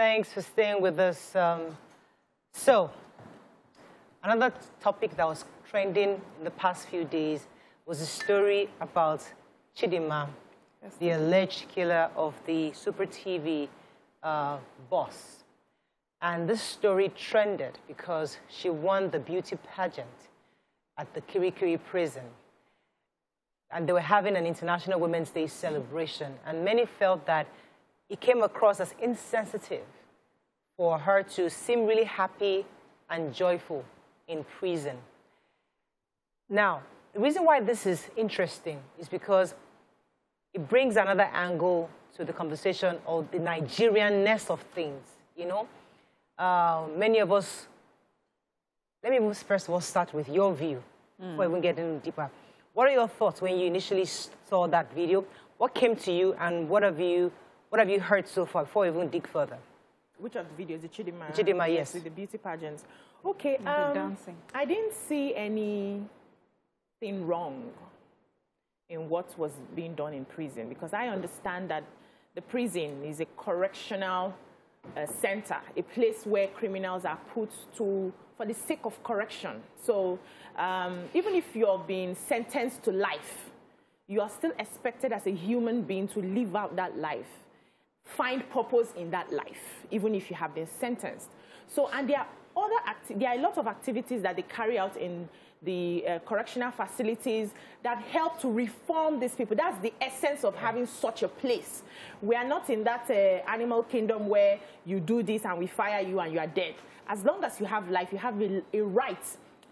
Thanks for staying with us. Um, so, another topic that was trending in the past few days was a story about Chidinma, yes. the alleged killer of the Super TV uh, boss. And this story trended because she won the beauty pageant at the Kirikiri prison. And they were having an International Women's Day celebration. And many felt that it came across as insensitive for her to seem really happy and joyful in prison. Now, the reason why this is interesting is because it brings another angle to the conversation of the Nigerianness of things, you know? Uh, many of us, let me first of all start with your view mm. before we get in deeper. What are your thoughts when you initially saw that video? What came to you and what have you, what have you heard so far before we even dig further? Which of the videos? The Chidinma? Chidinma, yes. yes. With the beauty pageants. Okay, um, dancing. I didn't see anything wrong in what was being done in prison because I understand that the prison is a correctional uh, center, a place where criminals are put to for the sake of correction. So um, even if you're being sentenced to life, you are still expected as a human being to live out that life, find purpose in that life, even if you have been sentenced. So, and there are other, there are a lot of activities that they carry out in the uh, correctional facilities that help to reform these people. That's the essence of having such a place. We are not in that uh, animal kingdom where you do this and we fire you and you are dead. As long as you have life, you have a, a right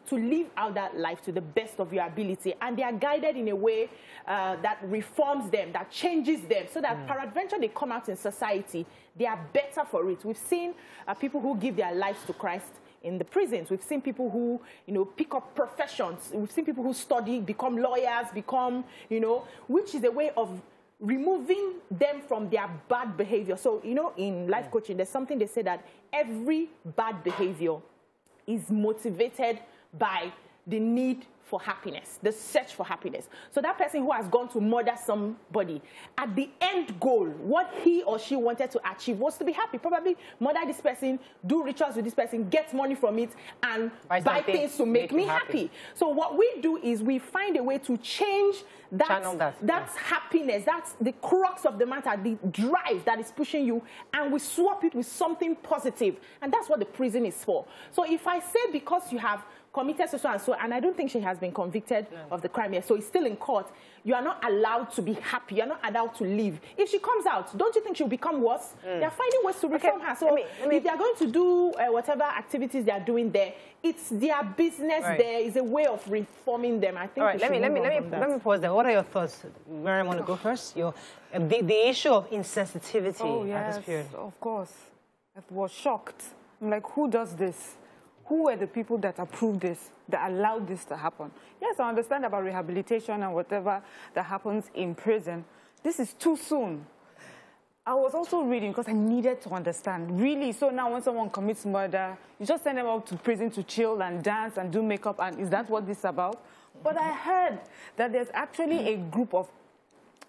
to live out that life to the best of your ability. And they are guided in a way uh, that reforms them, that changes them, so that mm. peradventure they come out in society, they are better for it. We've seen uh, people who give their lives to Christ in the prisons. We've seen people who, you know, pick up professions. We've seen people who study, become lawyers, become, you know, which is a way of removing them from their bad behavior. So, you know, in life coaching, there's something they say that every bad behavior is motivated by the need for happiness, the search for happiness. So that person who has gone to murder somebody, at the end goal, what he or she wanted to achieve was to be happy. Probably murder this person, do rituals with this person, get money from it, and buy, buy things to make, make me happy. happy. So what we do is we find a way to change that, that that's yeah. happiness, that's the crux of the matter, the drive that is pushing you, and we swap it with something positive. And that's what the prison is for. So if I say because you have committed so, so and so, and I don't think she has been convicted of the crime yet, so it's still in court. You are not allowed to be happy. You're not allowed to live. If she comes out, don't you think she'll become worse? Mm. They're finding ways to reform okay. her. So let me, let me... if they're going to do uh, whatever activities they're doing there, it's their business right. there. Is a way of reforming them. I think. All right, let me let me let me let me pause there. What are your thoughts? Mary, want to go first? Your uh, the, the issue of insensitivity oh, yes, at this period. Of course, I was shocked. I'm like, who does this? Who were the people that approved this, that allowed this to happen? Yes, I understand about rehabilitation and whatever that happens in prison. This is too soon. I was also reading because I needed to understand. Really, so now when someone commits murder, you just send them out to prison to chill and dance and do makeup, and is that what this is about? But I heard that there's actually a group of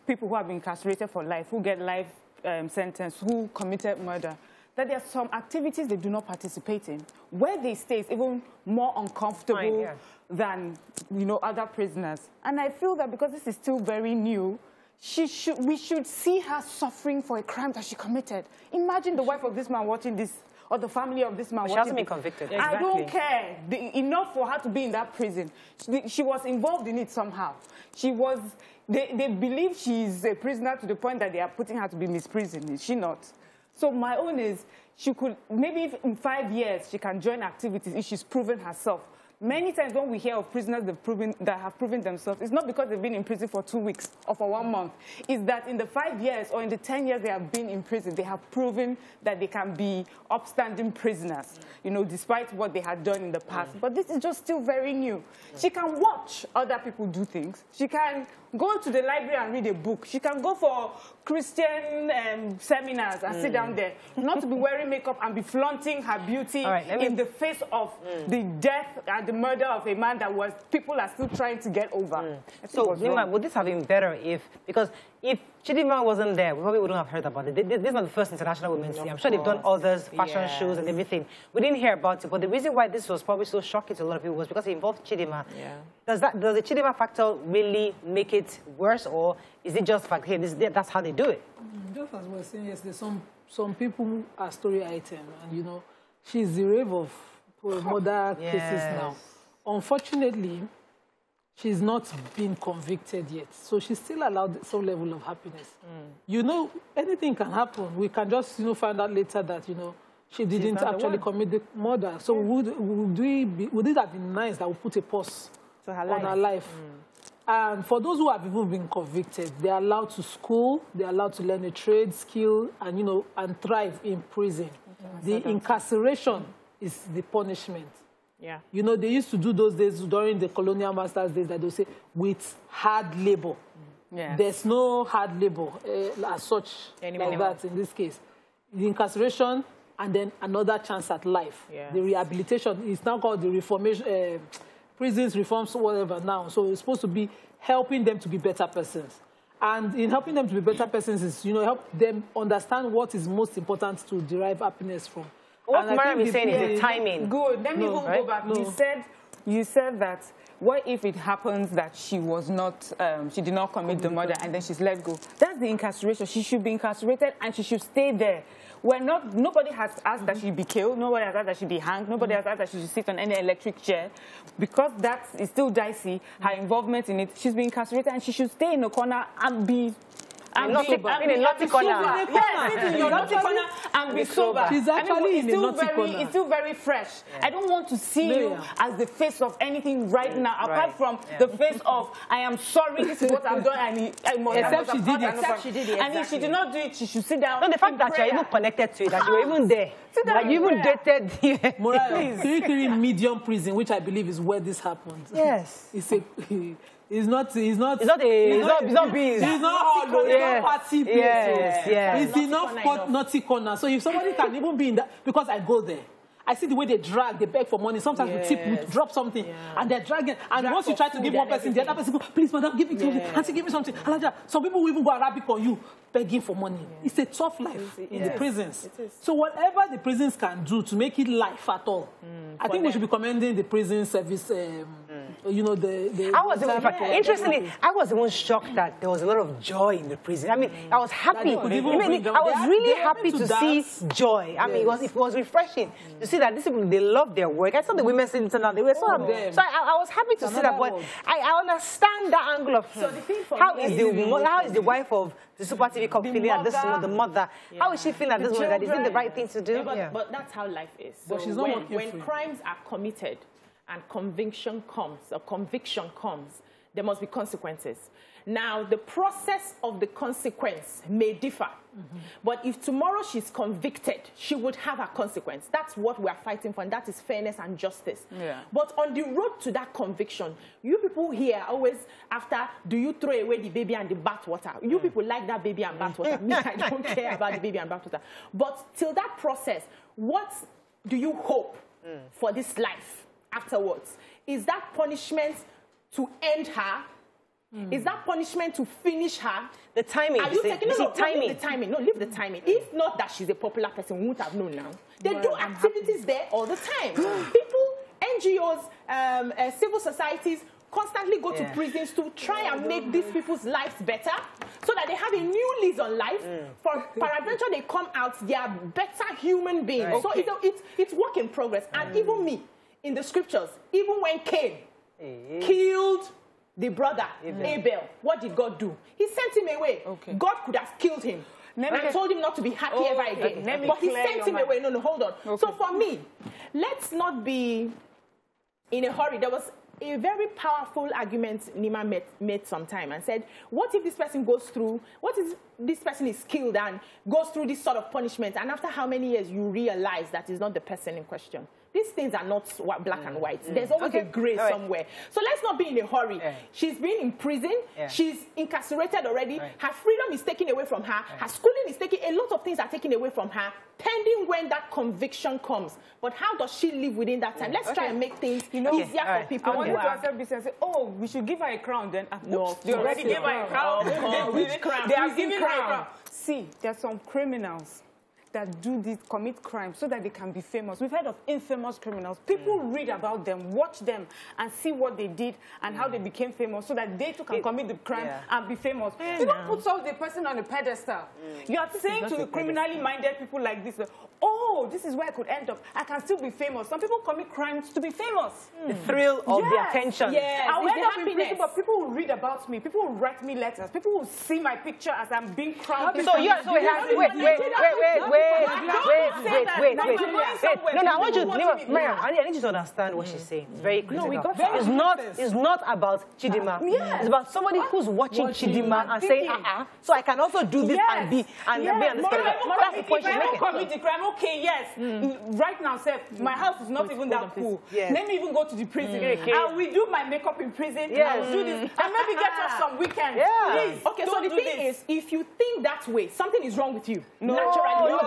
people who have been incarcerated for life, who get life um, sentence, who committed murder that there are some activities they do not participate in. Where they stay is even more uncomfortable Fine, yeah. than, you know, other prisoners. And I feel that because this is still very new, she should, we should see her suffering for a crime that she committed. Imagine the wife of this man watching this, or the family of this man but watching She hasn't been convicted. I don't care. The, enough for her to be in that prison. She, she was involved in it somehow. She was, they, they believe she's a prisoner to the point that they are putting her to be misprisoned. Is she not? So my own is she could, maybe in five years, she can join activities if she's proven herself. Many times when we hear of prisoners that, proven, that have proven themselves, it's not because they've been in prison for two weeks or for one month. It's that in the five years or in the 10 years they have been in prison, they have proven that they can be upstanding prisoners, you know, despite what they had done in the past. Mm. But this is just still very new. She can watch other people do things. She can go to the library and read a book. She can go for Christian um, seminars and mm. sit down there. Not to be wearing makeup and be flaunting her beauty right, in the face of mm. the death and the murder of a man that was people are still trying to get over. Mm. So, Nima, would this have been better if, because if Chidinma wasn't there, we probably wouldn't have heard about it. This is not the first International Women's Day. I'm sure they've done others, fashion yes. shows and everything. We didn't hear about it, but the reason why this was probably so shocking to a lot of people was because it involved Chidinma. Yeah. Does that does the Chidinma factor really make it worse, or is it just fact, hey, this, that's how they do it? Just as we're saying, yes, there's some some people are story item, and you know, she's the rave of murder yes. cases now. Unfortunately, she's not been convicted yet. So she's still allowed some level of happiness. Mm. You know, anything can happen. We can just, you know, find out later that, you know, she didn't actually commit the murder. So yeah. would, would, we be, would it have been nice that we put a pause her on her life? Mm. And for those who have even been convicted, they're allowed to school, they're allowed to learn a trade skill, and, you know, and thrive in prison. Okay. The incarceration is the punishment. Yeah. You know, they used to do those days during the colonial masters days that they say with hard labor. Mm. There's no hard labor uh, as such Anymore. like that in this case. The incarceration and then another chance at life. Yeah. The rehabilitation is now called the reformation, uh, prisons reforms, whatever now. So it's supposed to be helping them to be better persons. And in helping them to be better persons is, you know, help them understand what is most important to derive happiness from. What Mariam is saying is the timing. Good. Let me no, even right? go back. No. You said you said that what if it happens that she was not, um, she did not commit the murder and then she's let go? That's the incarceration. She should be incarcerated and she should stay there. We're not, nobody has asked that she be killed. Nobody has asked that she be hanged. Nobody has asked that she should sit on any electric chair. Because that is still dicey, her involvement in it. She's been incarcerated and she should stay in a corner and be and not sober. In a naughty corner. Yes, in your naughty corner and be sober. She's actually in a naughty corner. It's still very fresh. I don't want to see you as the face of anything right now, apart from the face of, I am sorry, this is what I've done, and I must Except she did it. Except she did it, And if she did not do it, she should sit down No, the fact that you're even connected to it, that you're even there. That you even dated. Morale, Three medium prison, which I believe is where this happened. Yes. It's a... It's not. It's not. It's not a. It's not. It's not bees. It's not hollow. It's not party place. Yes. Yes. It's enough naughty corner. So if somebody can even be in that, because I go there. I see the way they drag, they beg for money. Sometimes yes. we tip, we drop something, yeah. and they're dragging. And drag once you try to give one person, the other person go, please, madam, give me yeah. something. Auntie, give me something. Some people will even go Arabic on you, begging for money. Yeah. It's a tough life in the prisons. So whatever the prisons can do to make it life at all, mm, I think them. we should be commending the prison service. Um. You know, the. the I was, in fact, interestingly, I was even shocked that there was a lot of joy in the prison. I mean, mm. I was happy. I, mean, I was really happy to, to see joy. I yes. mean, it was, it was refreshing to see that these people, they love their work. I saw the women sitting down, they were so oh, happy. So I, I, was happy to see that, but I, I, understand that angle of so how is the how is the wife of the Super TV cop feeling at this moment, the mother? How is she feeling at this moment? Is it the right thing to do? But, but that's how life is. But she's not when, when crimes are committed and conviction comes, or conviction comes, there must be consequences. Now, the process of the consequence may differ. Mm -hmm. But if tomorrow she's convicted, she would have a consequence. That's what we are fighting for, and that is fairness and justice. Yeah. But on the road to that conviction, you people here always after, do you throw away the baby and the bathwater? You mm. people like that baby and bathwater. Me, I don't care about the baby and bathwater. But till that process, what do you hope mm. for this life afterwards? Is that punishment to end her Mm. Is that punishment to finish her? The timing. Are you, taking no, no, timing. leave the timing. No, leave the timing. If not that she's a popular person, we wouldn't have known now. They well, do activities there all the time. People, NGOs, um, uh, civil societies constantly go yeah. to prisons to try and make these people's lives better so that they have a new lease on life. Mm. For peradventure, they come out, they are better human beings. Right. So okay. it's, it's, it's work in progress. Mm. And even me, in the scriptures, even when Cain killed the brother, Abel. Abel. What did God do? He sent him away. Okay. God could have killed him. Let and told him not to be happy oh, ever again. Okay. But he sent him mind. away. No, no, hold on. Okay. So for me, let's not be in a hurry. There was a very powerful argument Nima made, made sometime and said, what if this person goes through, what if this person is killed and goes through this sort of punishment and after how many years you realize that is not the person in question? These things are not black mm. and white. Mm. There's always okay. a gray right. somewhere. So let's not be in a hurry. Yeah. She's been in prison. Yeah. She's incarcerated already. Right. Her freedom is taken away from her. Right. Her schooling is taken. A lot of things are taken away from her, pending when that conviction comes. But how does she live within that time? Let's okay. try and make things you know, easier for people. I want to accept this and say, oh, we should give her a crown then. No, they already gave her a crown. Oh, which crown? They are giving her a crown. See, there are some criminals that do this, commit crimes so that they can be famous. We've heard of infamous criminals. People mm. read about them, watch them, and see what they did and mm. how they became famous so that they too can it, commit the crime yeah. and be famous. Yeah, you don't put the person on a pedestal. Mm. You are saying to the criminally minded people like this, oh, this is where I could end up. I can still be famous. Some people commit crimes to be famous. The thrill of yes. the attention. Yes, I'll end up in prison, but people will read about me. People will write me letters. People will see my picture as I'm being crowned. So, you so wait, wait, wait, wait, wait wait, wait, wait, wait, wait, wait. No, no, I want you, Miriam, I need you to understand what she's mm. saying. It's very critical. No, we got it's not, it's not about Chidinma. Uh, it's about somebody who's watching Chidinma and saying, ah, ah, so I can also do this and be and be on this That's the point she's making. commit the crime, okay, yes. Hmm. Mm, right now, Seth, my hmm. house is not even that cool. Let me even go to the prison. Hmm. I will do my makeup in prison. I will do this. And maybe get us some weekends. Please. Okay, so the thing is, if you think that way, something is wrong with you. Naturally.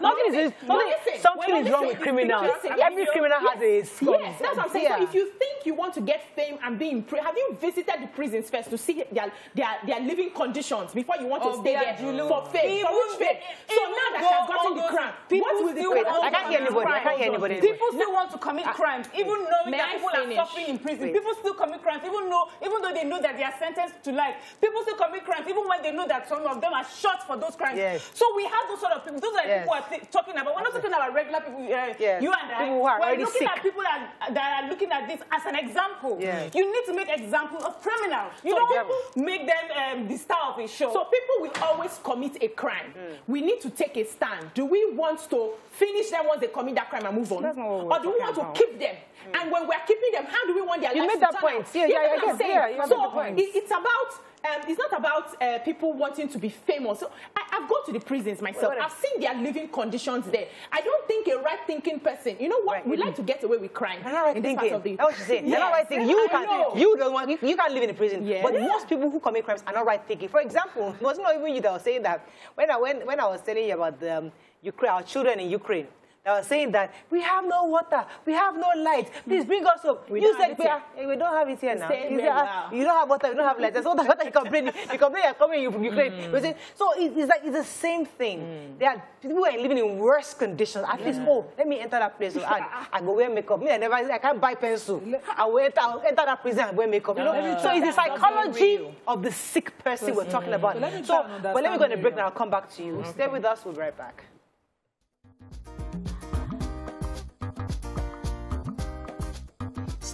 No, nothing is, nothing, something is wrong with criminals. Every criminal has a scum. Yes, that's what I'm saying. So if you think you want to get fame and be in prison, have you visited the prisons first to see their, their, their living conditions before you want to stay there for fame? For which fame? So now that you've gotten the crown, what will the wait, I can't hear anybody. I can't hear anybody. People still want to commit ah. crimes, even knowing that people are suffering in prison. People still commit crimes, even though even though they know that they are sentenced to life. People still commit crimes, even when they know that some of them are shot for those crimes. So we have those sort of people. Those are people who are talking about. We're not talking about regular people. Uh, yes. You and I. People who are We're looking sick. at people that, that are looking at this as an example. Yes. You need to make examples of criminals. You so don't make them um, the star of a show. So people will always commit a crime. Mm. We need to take a stand. Do we want to finish them once they commit that crime and move on? Or do we want about. to keep them? Mm. And when we're keeping them, how do we want their you lives made that point. Yeah, yeah, yeah, yeah, yeah, So it, it's about um, it's not about uh, people wanting to be famous. So I, have gone to the prisons myself. I've seen their living conditions there. I don't think a right-thinking person, you know what, right. we like to get away with crime. You're not right thinking. Of the, That's what. Yes. You're not right thinking. You can, you don't want, you, you can't live in a prison. Yes. But most people who commit crimes are not right thinking. For example, it was not even you that was saying that when I, when, when I was telling you about the, um, Ukraine, our children in Ukraine, uh, saying that we have no water, we have no light. Please bring us up. We you said we, are, we don't have it here now. You, say, you don't have water, you don't have light. That's what, what you complain. You complain you're coming from Ukraine. Mm. So it, it's like it's the same thing. Mm. There are people are living in worse conditions. At yeah. least, oh, let me enter that place. So I, I go wear makeup. Me, I never, I can't buy pencil. I will enter, I'll enter that prison and wear makeup. You know? So it's the psychology of the sick person we're talking about. So, but let me go on a break now. I'll come back to you. Stay with us. We'll be right back.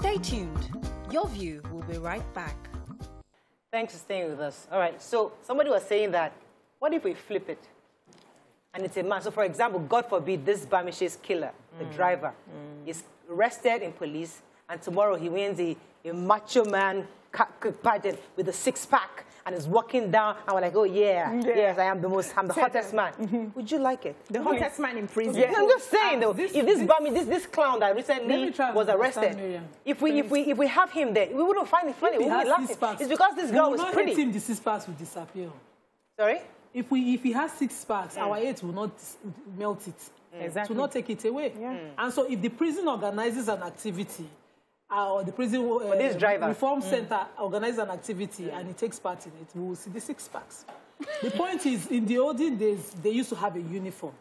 Stay tuned. Your view will be right back. Thanks for staying with us. All right, so somebody was saying that, what if we flip it? And it's a man. So, for example, God forbid, this Bamishe's killer, mm. the driver, mm. is arrested in police, and tomorrow he wins a, a macho man pageant with a six pack and is walking down and we're like, oh yeah, yeah. yes, I am the most, I'm the hottest man. Mm -hmm. Would you like it? The hottest man in prison. Yeah. I'm just saying though, this, if this, this, bummy, this, this clown that recently was arrested, if we, if, we, if we have him there, we wouldn't find it funny, we wouldn't laugh It's because this girl was pretty. Him, the six packs will disappear. Sorry? If, we, if he has six packs, our eight will not melt it. Exactly. To not take it away. Yeah. Mm. And so if the prison organizes an activity, uh, or the prison uh, reform mm. center organizes an activity mm. and he takes part in it, we will see the six packs. the point is, in the olden days, they used to have a uniform.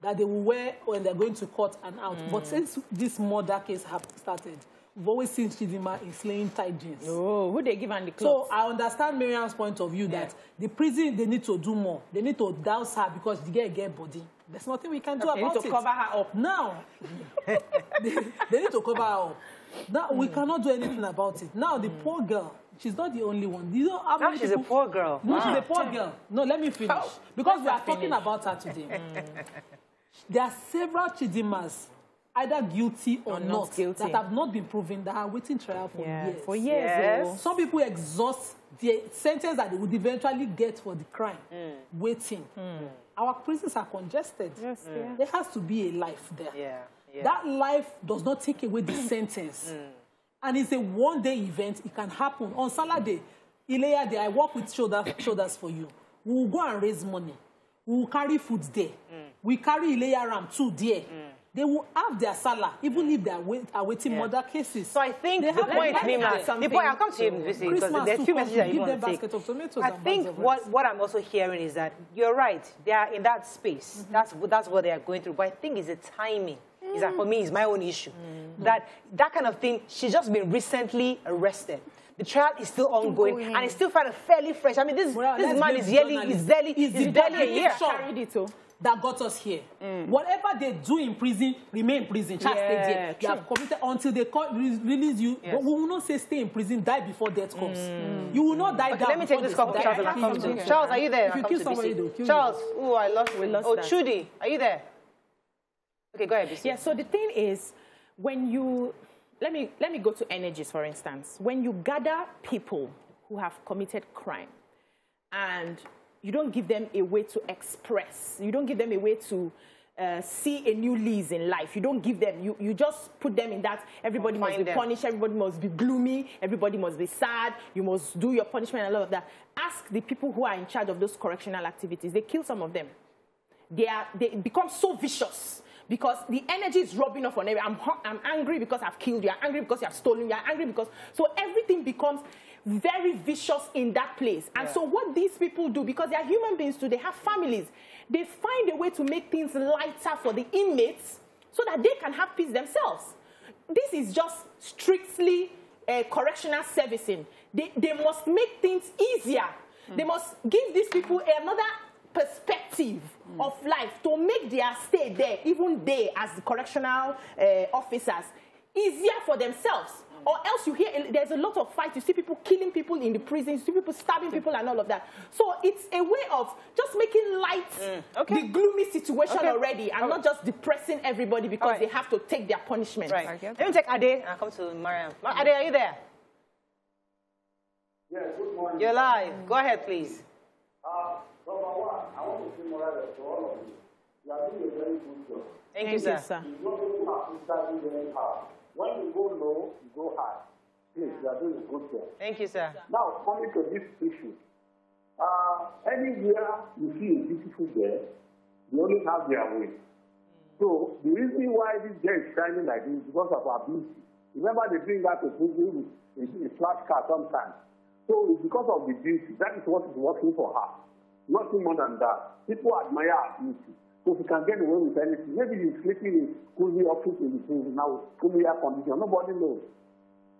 That they will wear when they're going to court and out. Mm. But since this murder case have started, we've always seen Chidinma in slaying tight jeans. Oh, who they give and the clothes? So I understand Miriam's point of view yeah. that the prison, they need to do more. They need to douse her because they get a get body. There's nothing we can do okay, about it. They need to cover her up. Now, they, they, need to cover her up. Now, mm. we hmm. cannot do anything about it. Now, the mm. poor girl, she's not the only one. You know how now she's people... a poor girl. No, wow. she's a poor girl. No, let me finish. Oh, because we are finish. talking about her today. mm. There are several Chidinmas either guilty or, or not, not guilty. that have not been proven that are waiting trial for yeah, years. For years. Yes. Oh. Some people exhaust the sentence that they would eventually get for the crime, mm. waiting. Mm. our prisons are congested. Yes, mm. yeah. There has to be a life there. Yeah, yeah. That life does not take away the sentence. Mm. And it's a one-day event. It can happen. On Saturday, Ileya Day, I work with shoulder, shoulders for you. We will go and raise money. We will carry food there. Mm. We carry Ileya Ram too there. Mm they will have their salary, even if they are wait, awaiting yeah. murder cases. So I think they the point, Mima, the point, I'll come to you, because there are two messages I want to take. Of tomatoes I think what, what I'm also hearing is that you're right. They are in that space. Mm -hmm. That's, that's what they are going through. But I think it's the timing. Mm. Is that for me, is my own issue. Mm. That that kind of thing, she's just been recently arrested. The trial is still ongoing, and it's still fairly fresh. I mean, this, well, this man is barely, is barely, is barely a year. That got us here. Mm. Whatever they do in prison, remain in prison. Just yeah, stay there. You have committed until they release you. Yes. But we will not say stay in prison, die before death comes. Mm. You will not die okay, Let me take this call Charles and i come to Charles, are you there? If you kill somebody, kill Charles, oh, I lost. We lost oh, that. Chudi, are you there? Okay, go ahead. BC. Yeah. So the thing is, when you let me let me go to energies for instance. When you gather people who have committed crime, and you don't give them a way to express. You don't give them a way to uh, see a new lease in life. You don't give them, you, you just put them in that everybody must be them. punished, everybody must be gloomy, everybody must be sad, you must do your punishment and all of that. Ask the people who are in charge of those correctional activities. They kill some of them. They, are, they become so vicious because the energy is rubbing off on everyone. I'm, I'm angry because I've killed you. I'm angry because you have stolen. You're angry because... So everything becomes very vicious in that place. And yeah. so what these people do, because they are human beings too, they have families, they find a way to make things lighter for the inmates so that they can have peace themselves. This is just strictly uh, correctional servicing. They, they must make things easier. Mm. They must give these people another perspective mm. of life to make their stay there, even they as the correctional uh, officers, easier for themselves. Or else you hear there's a lot of fights. You see people killing people in the prisons, you see people stabbing people and all of that. So it's a way of just making light mm. okay. the gloomy situation okay. already and not just depressing everybody because right. they have to take their punishment. Right. Let me take Ade and I'll come to Mariam. Ade, are you there? Yes, good morning. You're live. Go ahead, please. Uh, number one, I want to say more to all of you. You are doing a very good job. Thank, Thank you, sir. sir. You don't have to study very hard. When you go low, you go high. Please, you are doing good job. Thank you, sir. Now, coming to this issue. Uh, anywhere you see a beautiful girl, they only have their way. So, the reason why this girl is shining like this is because of her beauty. Remember, they bring her to prison with a flash car sometimes. So, it's because of the beauty. That is what is working for her. Nothing more than that. People admire her beauty. So if you can get away with anything, maybe you're sleeping in cozy office in the things now, cozy air condition, nobody knows.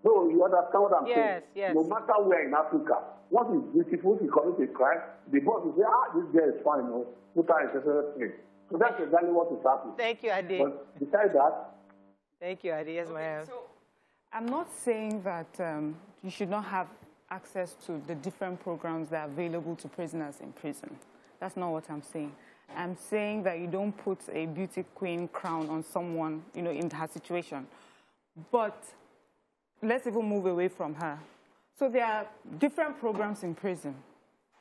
No, you understand what I'm yes, saying? Yes. No matter where in Africa, once it's beautiful, if you commit a crime, the boss will say, ah, this girl is fine, no, put her in a place. So that's exactly what is happening. Thank you, Adi. But besides that, Thank you, Adi. Yes, okay, ma'am. So I'm not saying that um, you should not have access to the different programs that are available to prisoners in prison. That's not what I'm saying. I'm saying that you don't put a beauty queen crown on someone, you know, in her situation. But let's even move away from her. So there are different programs in prison.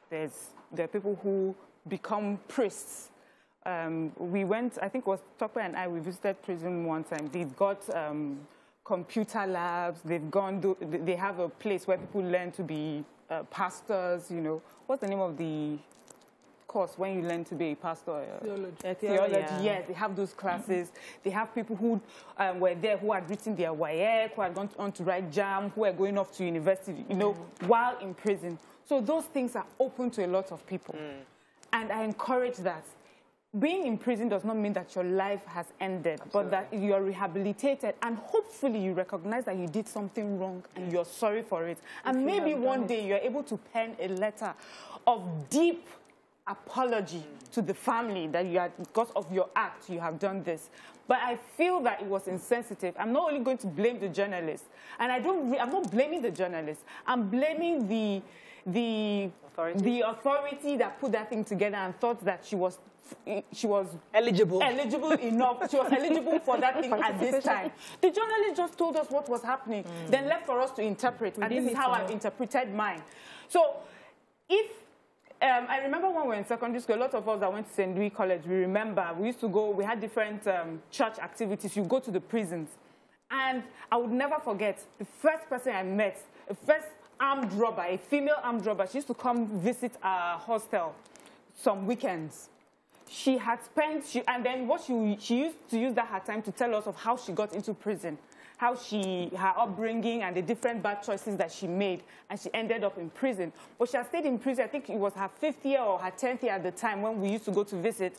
There's, there are people who become priests. Um, we went, I think it was Tokwe and I, we visited prison one time. They've got um, computer labs. They've gone, do, they have a place where people learn to be uh, pastors, you know. What's the name of the course when you learn to be a pastor. Uh, theology. Uh, theology, yeah. yes. They have those classes. They have people who um, were there who had written their WAEC, who had gone on to write JAMB, who were going off to university, you know, mm while in prison. So those things are open to a lot of people. Mm. And I encourage that. Being in prison does not mean that your life has ended, Absolutely. but that you are rehabilitated and hopefully you recognize that you did something wrong and you're sorry for it. And maybe one day you're able to pen a letter of deep apology to the family that you had, because of your act, you have done this. But I feel that it was insensitive. I'm not only going to blame the journalist, and I don't, I'm not blaming the journalist. I'm blaming the, the, authority. the authority that put that thing together and thought that she was she was eligible eligible enough she was eligible for that thing at this time the journalist just told us what was happening mm. then left for us to interpret we and this is how i've interpreted mine so if um, I remember when we were in secondary school, a lot of us that went to St. Louis College, we remember, we used to go, we had different um, church activities. You go to the prisons. And I would never forget, the first person I met, the first armed robber, a female armed robber, she used to come visit our hostel some weekends. She had spent, she, and then what she, she used to use that her time to tell us of how she got into prison how she, her upbringing and the different bad choices that she made, and she ended up in prison. But she had stayed in prison, I think it was her fifth year or her 10th year at the time when we used to go to visit.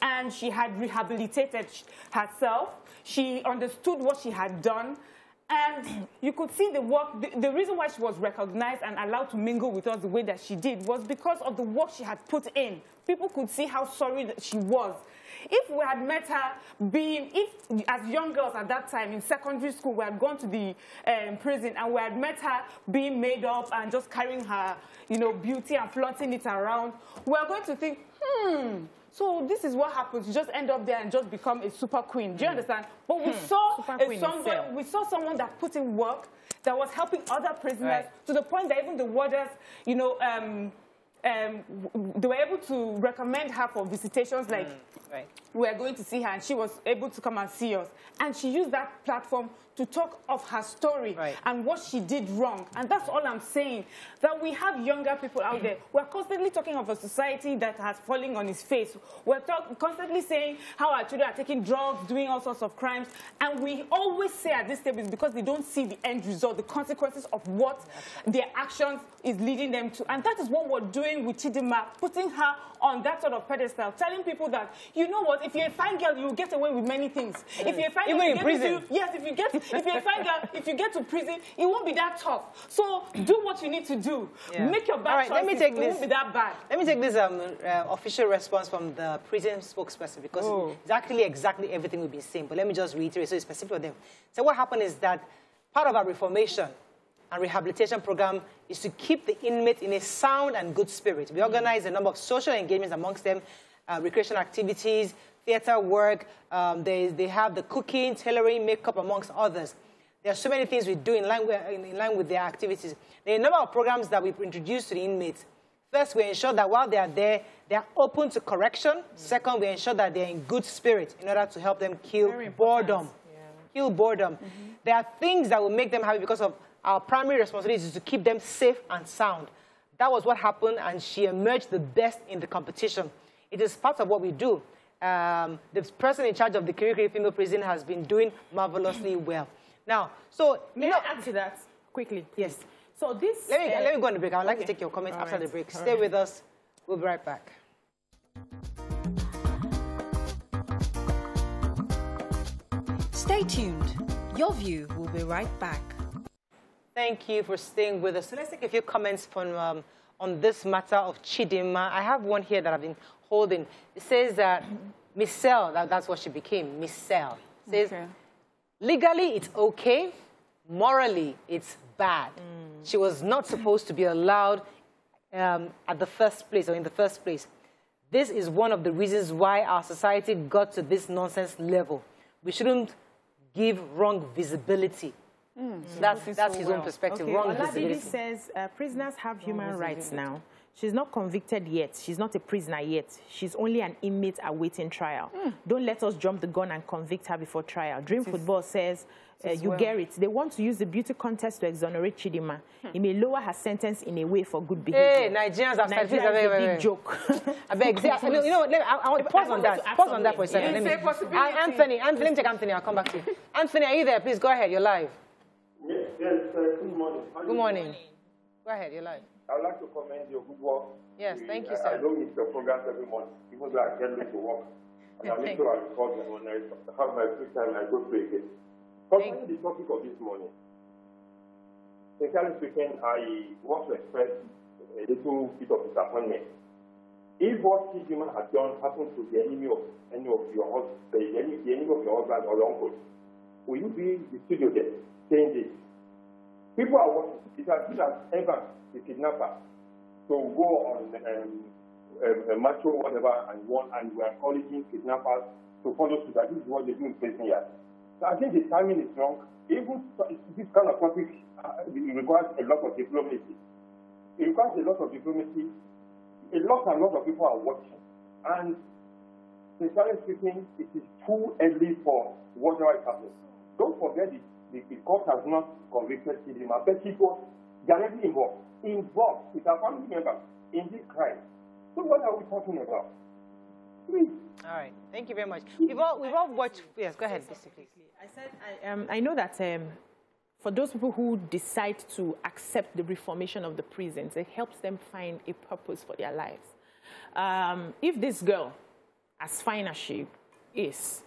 And she had rehabilitated herself. She understood what she had done. And you could see the work, the, the, reason why she was recognized and allowed to mingle with us the way that she did was because of the work she had put in. People could see how sorry that she was if we had met her being, if as young girls at that time in secondary school, we had gone to the um, prison and we had met her being made up and just carrying her, you know, beauty and flaunting it around, we are going to think, hmm, so this is what happens. You just end up there and just become a super queen. Do you mm. understand? But we hmm. saw a someone, we saw someone that put in work, that was helping other prisoners right. to the point that even the warders, you know, um, um, they were able to recommend her for visitations like mm. Right. We are going to see her, and she was able to come and see us. And she used that platform to talk of her story right. and what she did wrong. And that's all I'm saying. That we have younger people out there. We're constantly talking of a society that has fallen on its face. We're talk, constantly saying how our children are taking drugs, doing all sorts of crimes. And we always say at this table because they don't see the end result, the consequences of what their actions is leading them to. And that is what we're doing with Chidinma, putting her on that sort of pedestal, telling people that, you know what, if you're a fine girl, you will get away with many things. Mm. If you're a fine Even girl, in prison. yes, if you get if you're a fine girl, if you get to prison, it won't be that tough. So do what you need to do. Yeah. Make your bad All right, choices. Let me take it this, won't be that bad. Let me take this um, uh, official response from the prison spokesperson because oh. it's actually exactly everything we've been saying. But let me just reiterate so it's specific for them. So what happened is that part of our reformation and rehabilitation program is to keep the inmates in a sound and good spirit. We organize a number of social engagements amongst them, uh, recreation activities, theater work. Um, they, they have the cooking, tailoring, makeup, amongst others. There are so many things we do in line, with, in line with their activities. There are a number of programs that we introduce to the inmates. First, we ensure that while they are there, they are open to correction. Mm. Second, we ensure that they're in good spirit in order to help them kill boredom. Yeah. Kill boredom. Mm -hmm. There are things that will make them happy because of our primary responsibility is to keep them safe and sound. That was what happened, and she emerged the best in the competition. It is part of what we do um, the person in charge of the Kirikiri female prison has been doing marvelously well. Now, so may you know, I add to that quickly? Yes. So this. Let me uh, let me go on the break. I would okay. like to take your comments All after right. the break. All Stay right. with us. We'll be right back. Stay tuned. Your view will be right back. Thank you for staying with us. So let's take a few comments from um, on this matter of Chidinma. I have one here that I've been holding. It says that Miss Cell, that, that's what she became, Miss Cell. Says, okay. legally it's okay, morally it's bad. Mm. She was not supposed to be allowed um, at the first place or in the first place. This is one of the reasons why our society got to this nonsense level. We shouldn't give wrong visibility. Mm. So that's, that's so his well. own perspective, okay. wrong visibility. says uh, prisoners have human rights now. She's not convicted yet. She's not a prisoner yet. She's only an inmate awaiting trial. Mm. Don't let us jump the gun and convict her before trial. Dream Football says, uh, you well. get it. They want to use the beauty contest to exonerate Chidinma. Hmm. It may lower her sentence in a way for good behavior. Hey, Nigerians have started Nigerians a big joke. I beg. you know, let I, I want pause on that. Pause on that for a second. Let me, Anthony, Anthony, let me take Anthony. I'll come back to you. Anthony, are you there? Please go ahead. You're live. Good morning. Good morning. Go ahead. You're live. I would like to commend your good work. Yes, thank you, sir. I don't miss your programs every month, even though I get late to work. And I make sure I record them when I have my free time, I go through again. Concerning the topic of this morning, sincerely speaking, I want to express a little bit of disappointment. If what Chidinma has done happened to the enemy of any of your husband, the enemy, the enemy of your husband or your uncle, will you be in the studio there saying this? People are watching. It has been as Evans the kidnapper to go on um, um, a macho whatever and one and we are encouraging kidnappers to follow suit. That is what they do in prison here. So I think the timing is wrong. Even this kind of conflict uh, requires a lot of diplomacy. It requires a lot of diplomacy. a lot and lot of people are watching. And sincerely speaking, it is too early for whatever is happening. Don't forget the, the, the court has not convicted Chidinma, but he was directly involved, involved with a family member in this crime. So what are we talking about? Please. All right. Thank you very much. We've all, we've all watched. Yes, go ahead, please. I said, I, um, I know that um, for those people who decide to accept the reformation of the prisons, it helps them find a purpose for their lives. Um, if this girl, as fine as she is,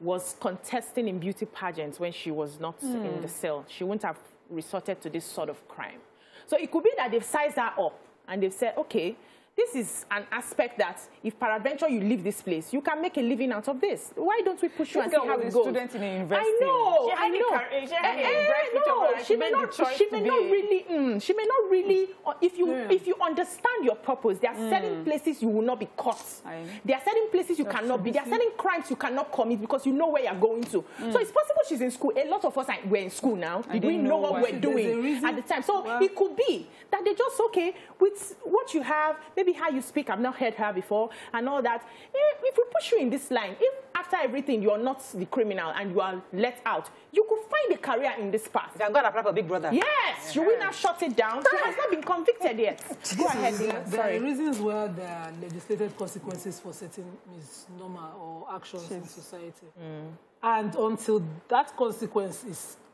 was contesting in beauty pageants when she was not mm. in the cell, she wouldn't have resorted to this sort of crime. So it could be that they've sized her up and they've said, okay, this is an aspect that if peradventure you leave this place, you can make a living out of this. Why don't we push you and see how it goes? student in university. I know, I know. She, eh, eh, no, she, may not, she may not really, mm, she may not really, uh, if you yeah. if you understand your purpose, there are mm. certain places you will not be caught. There are certain places you cannot be. There are certain crimes you cannot commit because you know where you're going to. Mm. So it's possible she's in school. A lot of us are, we're in school now. Did we know, know what we're doing at the time? So well, it could be that they just, okay, with what you have, maybe maybe how you speak, I've not heard her before, and all that. If we push you in this line, if after everything you're not the criminal and you are let out, you could find a career in this path. You can go and apply for Big Brother. Yes. Should we now shut it down? She has not been convicted yet. Go ahead. There, there are reasons where there are legislated consequences for certain misnomer or actions in society. Mm. And until that consequence is uh,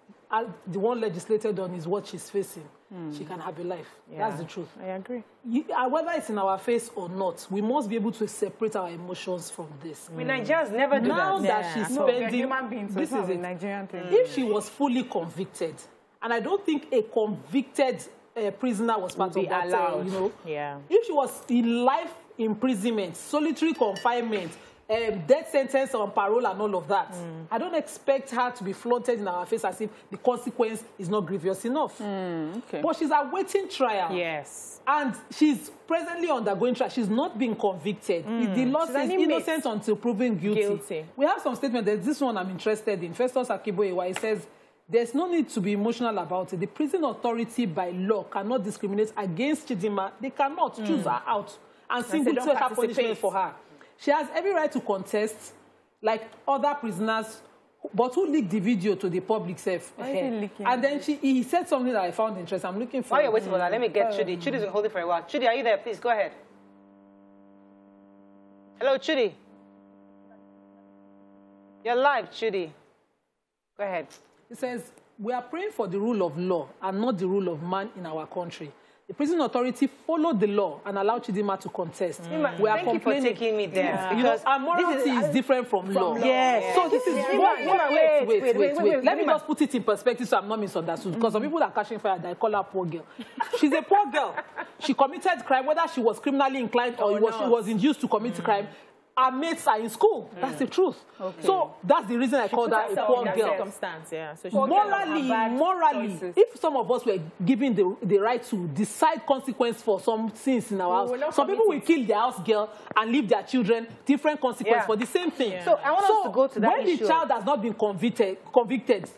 the one legislated on is what she's facing mm. she can have a life. Yeah. That's the truth. I agree. You, uh, whether it's in our face or not, we must be able to separate our emotions from this. Mm. We Nigerians never do now that. Now that yeah. she's no, spending, human beings. This is a Nigerian thing. If she was fully convicted, and I don't think a convicted uh, prisoner was part of that, uh, you know. Yeah. If she was in life imprisonment, solitary confinement, um, death sentence on parole and all of that. Mm. I don't expect her to be flaunted in our face as if the consequence is not grievous enough. Mm, okay. But she's awaiting trial. Yes. And she's presently undergoing trial. She's not being convicted. Mm. The law says innocent until proven guilty. guilty. We have some statement. There's this one I'm interested in. Festus Akiboyewa, he says, there's no need to be emotional about it. The prison authority by law cannot discriminate against Chidinma. They cannot mm. choose her out and single her punishment for her. She has every right to contest, like other prisoners, but who leaked the video to the public self. And then she, he said something that I found interesting. I'm looking for. While you're waiting for that, let me get um, Chudi. Chudi's been holding for a while. Chidi, are you there? Please go ahead. Hello, Chidi. You're live, Chidi. Go ahead. He says, we are praying for the rule of law and not the rule of man in our country. The prison authority followed the law and allowed Chidinma to contest. Mm. We are Thank complaining. you for taking me there. Yeah. Because our morality is, is, different from, from law. law. Yes. So this is... Yeah. Wait, wait, wait, wait, wait, wait, wait. Let me just put it in perspective so I'm not misunderstood. Because mm -hmm. some people are catching fire, they call her poor girl. She's a poor girl. She committed crime, whether she was criminally inclined or, or was, she was induced to commit mm. crime our mates are in school. Mm. That's the truth. Okay. So that's the reason I call that a poor girl. Circumstance, yeah. So morally, morally, if some of us were given the, the right to decide consequence for some sins in our house, some people will kill their house girl and leave their children different consequence yeah. for the same thing. Yeah. So I want so us to go to that when issue. the child has not been convicted, convicted,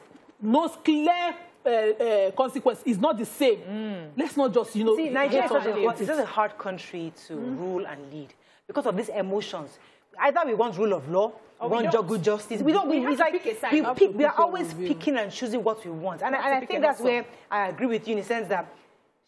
no clear uh, uh, consequence is not the same. Mm. Let's not just, you know... See, Nigeria is such a hard country to mm. rule and lead because of these emotions. Either we want rule of law, or we want we good justice. We don't. We, we, like, we, pick, we are always picking and choosing what we want, and, and I think that's where I agree with you in the sense that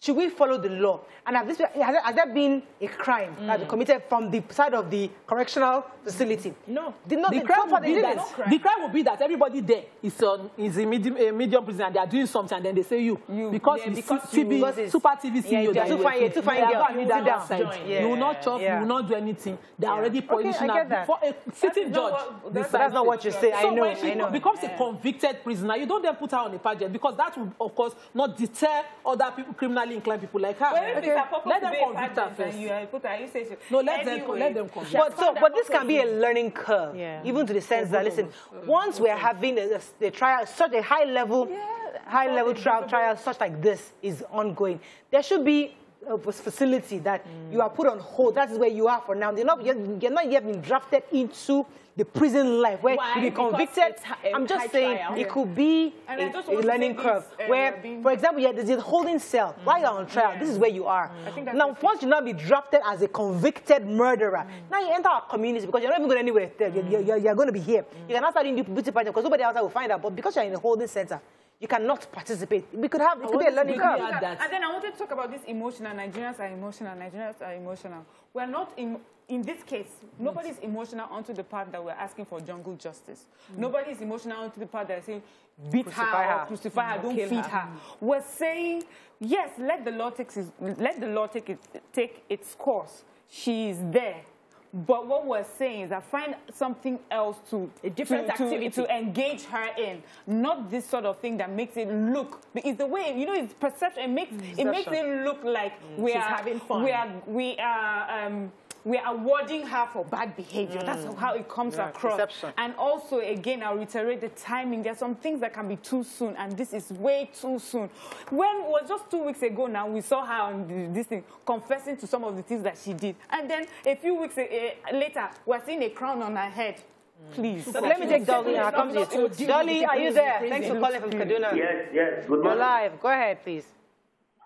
should we follow the law? And has, this, has, there, has there been a crime mm. that committed from the side of the correctional facility? No. Did not, the, crime would be that, the crime would be that everybody there is, on, is a, medium, a medium prison and they are doing something and then they say you. you because yeah, because TV, you, because Super TV CEO yeah, that too fine, yeah, too fine girl. Sit down. Yeah. You will not chop, yeah. you will not do anything. They are already positioned okay, for a sitting judge. That's, that's not what you say. I know. When she becomes a convicted prisoner, you don't then put her on a pageant because that will, of course, not deter other people, criminally inclined people like her. okay. let them convict her first. You, her, you say so. No, let anyway, them let them convict. But so, but this can be a learning curve, yeah. even to the sense that listen, once we're having a, a trial, such a high level, high level trial, trial such like this is ongoing, there should be facility that mm. you are put on hold. That is where you are for now. You're not, you're, you're not yet been drafted into the prison life where Why? you be convicted. I'm just saying trial. it could be a, a learning curve uh, where, being... for example, yeah, there's a holding cell mm. while you're on trial. Yeah. This is where you are. Mm. Now, once you not be drafted as a convicted murderer, mm. now you enter our community because you're not even going anywhere. You're, you're, you're, you're, going to be here. You cannot start the beauty pageant because nobody else will find out. But because you're in a holding center, you cannot participate. We could have, it could be a learning curve. And then I wanted to talk about this emotional. Nigerians are emotional. Nigerians are emotional. We're not in, in this case, nobody is emotional onto the part that we're asking for jungle justice. Mm. Nobody is emotional onto the part that is saying, beat crucify her, her. crucify mm. her, don't feed her. her. We're saying, yes, let the law take, let the law take, it, take its course. She is there. But what we're saying is that find something else to a different to, activity to, to, engage her in, not this sort of thing that makes it look. It's the way you know it's perception. It makes it makes it look like mm. we are having fun. We are we are. Um, we're awarding her for bad behavior. Mm. That's how it comes yeah, across. Perception. And also, again, I'll reiterate the timing. There's some things that can be too soon, and this is way too soon. When it was just two weeks ago now, we saw her on this thing confessing to some of the things that she did. And then a few weeks uh, later, we're seeing a crown on her head. Please. So let me take Dolly and I'll come to you. Dolly, are you there? Thanks for calling from Kaduna. Yes, yes. Good morning. You're live. Go ahead, please.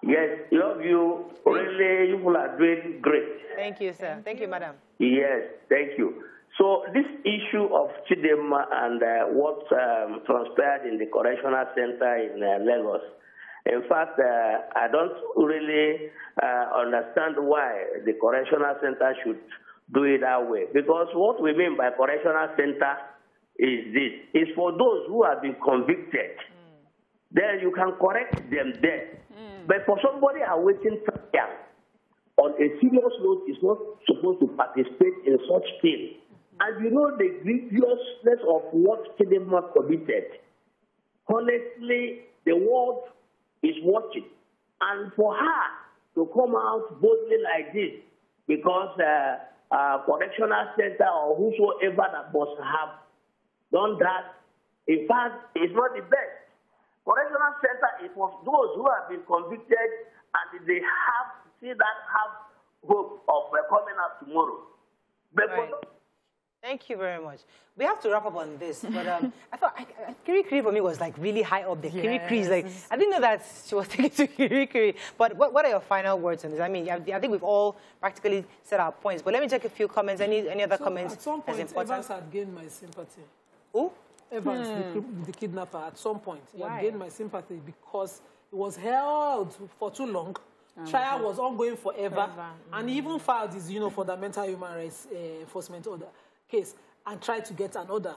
Yes, love you. Really, you people are doing great. Thank you, sir. Thank you, madam. Yes, thank you. So this issue of Chidinma and uh, what um, transpired in the correctional center in uh, Lagos, in fact, uh, I don't really uh, understand why the correctional center should do it that way. Because what we mean by correctional center is this: is for those who have been convicted. Mm. Then you can correct them there. But for somebody awaiting trial on a serious note is not supposed to participate in such thing. And you know the grievousness of what Chidinma committed. Honestly, the world is watching. And for her to come out boldly like this, because uh, uh, correctional center or whosoever that must have done that, in fact, is not the best. Correctional center is for those who have been convicted and they have see that have hope of uh, coming out tomorrow. But right. Thank you very much. We have to wrap up on this, but um, I thought I, I, Kiri Kiri for me was like really high up there. Yes. Kiri Kiri is like, I didn't know that she was taking to Kiri Kiri. But what, what are your final words on this? I mean, I, I, think we've all practically said our points, but let me take a few comments. Any, any other so comments? At some point, Evans had gained my sympathy. Who? Evans, hmm. the, the, kidnapper, at some point. He Why? had gained my sympathy because it was held for too long. Oh, Trial okay. was ongoing forever. forever. Mm. And he even filed his, you know, fundamental human rights uh, enforcement order case and tried to get an order.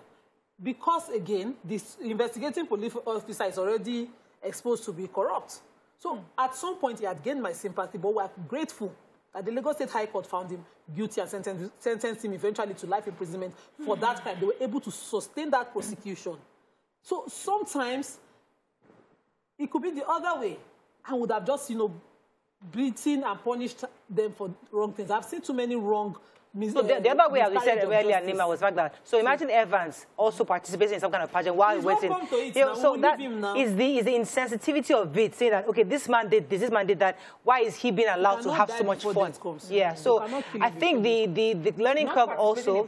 Because, again, this investigating police officer is already exposed to be corrupt. So, mm. at some point, he had gained my sympathy, but we're grateful that the Lagos State High Court found him guilty and sentenced, sentenced him eventually to life imprisonment for that crime. They were able to sustain that prosecution. So sometimes it could be the other way and would have just, you know, beaten and punished them for wrong things. I've seen too many wrong so the, the, other way, as we said earlier, Nima, was fact that, so imagine Evans also participating in some kind of pageant while He's waiting. You know, so that is the, is the insensitivity of it, saying that, okay, this man did this, this man did that. Why is he being allowed to have so much fun? Yeah, so I think the, the, the learning curve also,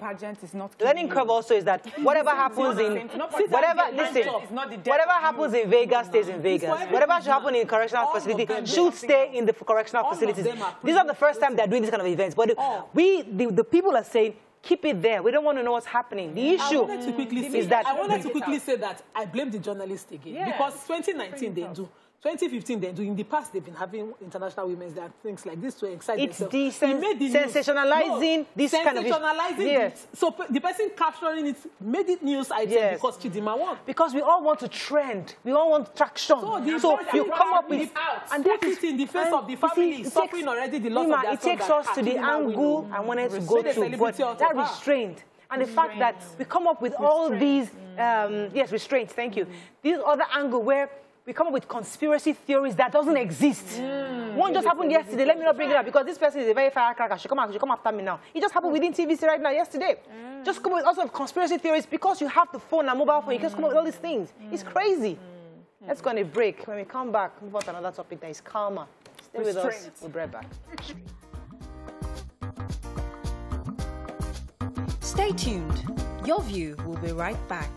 learning curve also is that whatever happens in, whatever, listen, whatever happens in Vegas stays in Vegas. Whatever should happen in correctional facility should stay in the correctional facilities. These are the first time they're doing this kind of events. But we, the people are saying, keep it there. We don't want to know what's happening. The issue is that... I wanted to quickly say that I blame the journalist again. Yes. Because 2019 they do. 2015, then in the past, they've been having international women's day things like this to excite it's themselves. It's sensationalizing no, this kind of sensationalizing yes. So the person capturing it made it news item yes. because Chidinma won. Because we all want to trend. We all want traction. So, so you come up with out. and that is in the face of the family see, suffering takes, already the loss Nima, of their It takes us to the angle I wanted to go to, but that restraint. And the fact that we come up with all these, um, yes, restraints, thank you. These other angle where we come up with conspiracy theories that doesn't exist. Mm. One just happened yesterday. Let me not bring it up because this person is a very firecracker. She come, out, she come after me now. It just happened within TVC right now yesterday. Mm. Just come up with all sorts of conspiracy theories because you have the phone and mobile phone. You can come up with all these things. It's crazy. Let's go on a break. When we come back, move on to another topic that is calmer. Stay Stay with us. We'll be right back. Stay tuned. Your view will be right back.